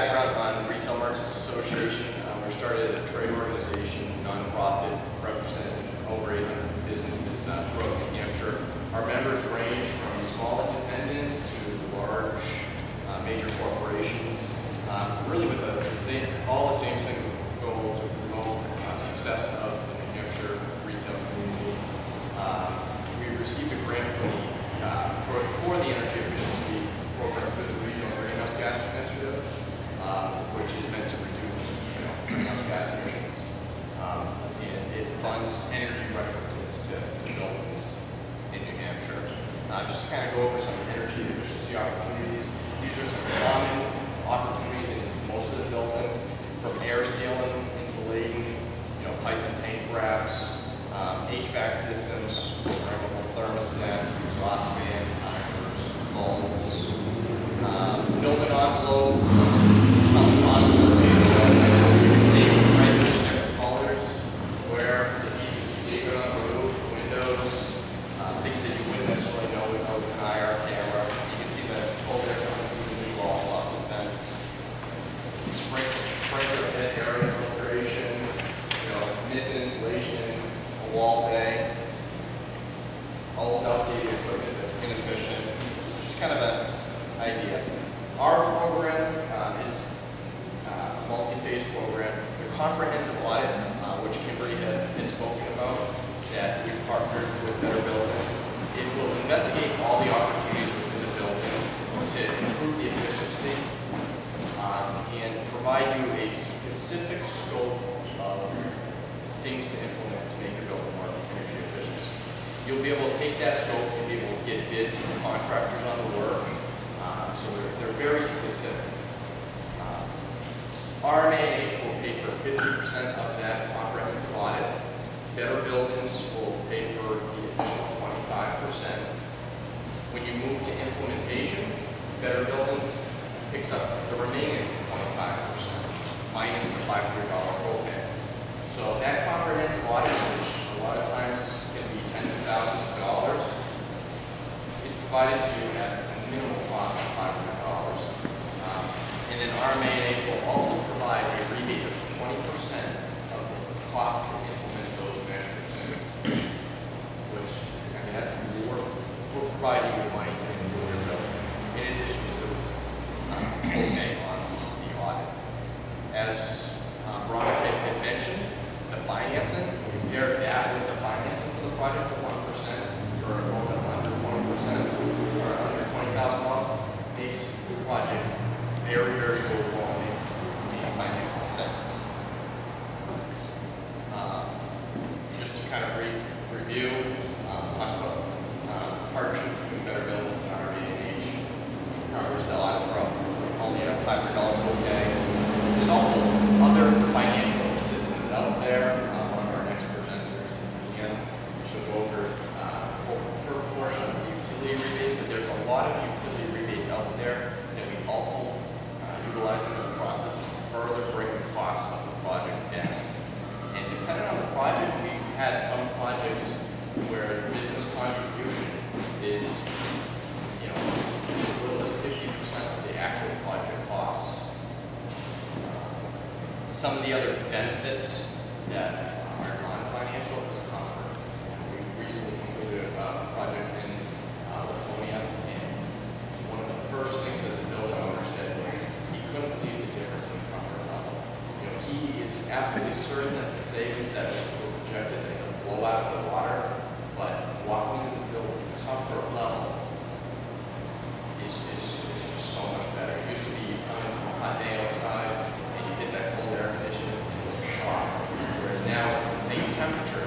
background. Uh, Just to kind of go over some energy efficiency opportunities. These are some common opportunities in most of the buildings, from air sealing, insulating, you know, pipe and tank wraps, um, HVAC systems, programmable thermostats, exhaust fans, timers, bulbs, um, building envelope, wall bag, old outdated equipment that's inefficient, It's just kind of an idea. Our program uh, is uh, a multi-phase program, a comprehensive audit, uh, which Kimberly had been spoken about, that we've partnered with Better Buildings. It will investigate all the opportunities within the building to improve the efficiency um, and provide you a specific scope of things to implement to make your building more energy efficient. You'll be able to take that scope and be able to get bids from contractors on the work. Uh, So they're, they're very specific. Uh, RMAH will pay for fifty percent of that comprehensive audit. Better Buildings will pay for the additional twenty-five percent. When you move to implementation, Better Buildings picks up the remaining twenty-five percent, minus the five hundred dollar copay. So that comprehensive audit, which a lot of times can be tens of thousands of dollars, is provided to you at a minimal cost of five hundred dollars. Um, And then RMAA will also provide a rebate of twenty percent of the cost to implement those measures. Which, I mean, that's, we're, we're providing you money to improve your building, in addition to the uh, on the audit. As uh, Veronica had had mentioned, the financing, we compared that with the financing for the project, the one percent, or a loan of under twenty percent, or under twenty thousand dollars, makes the project very, very overall, makes the financial sense. Uh, Just to kind of re- review, uh, talked about uh, partnership between Better Buildings and RVH. Covers the audit from only a five hundred dollar copay. There's also other financial assistance out there. Uh, One of our next presenters is Ian, which will go over uh, over portion of the utility rebates, but there's a lot of utility rebates out there that we also uh, utilize in this process to further bring the cost of the project down. And depending on the project, had some projects where business contribution is, you know, as little as fifty percent of the actual project costs. Some of the other benefits that are non-financial is comfort. We recently concluded a project in uh, Laconia, and one of the first things that the building owner said was he couldn't believe the difference in comfort level. You know, he is absolutely certain that the savings that were projected, they would blow out of the water, but walking into the building, comfort level is, is, is just so much better. It used to be you come in from a hot day outside and you hit that cold air conditioning and it was a shock. Whereas now it's the same temperature,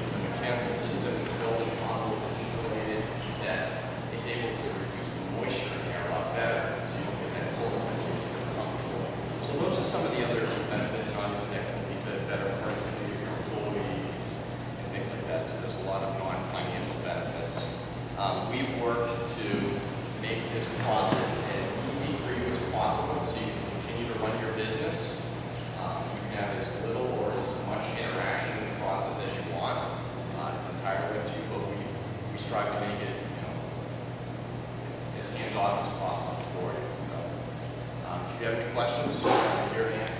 it's a mechanical system, the building envelope is insulated, that it's able to reduce the moisture in the air a lot better, so you don't get that cold temperature, it's very comfortable. So those are some of the other benefits, and obviously that can lead to better productivity of your employees and things like that, so there's a lot of non-financial benefits. Um, we've worked to make this process as easy for you as possible, so you can continue to run your business. Um, you can have as little or as much interaction in the process as you want. Uh, it's entirely up to you, but we, strive to make it, you know, as hands-off as possible for you. So, um, if you have any questions, I'm here to answer